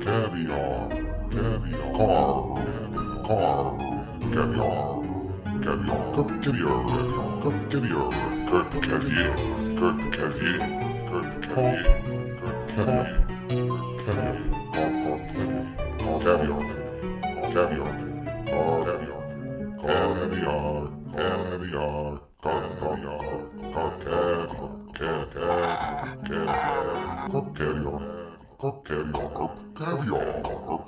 caviar, caviar, car, car, caviar, caviar, Caviar, Caviar, Caviar, Caviar, Caviar, Caviar, caviar, caviar, caviar, caviar, caviar, caviar, caviar, caviar, caviar, caviar, caviar,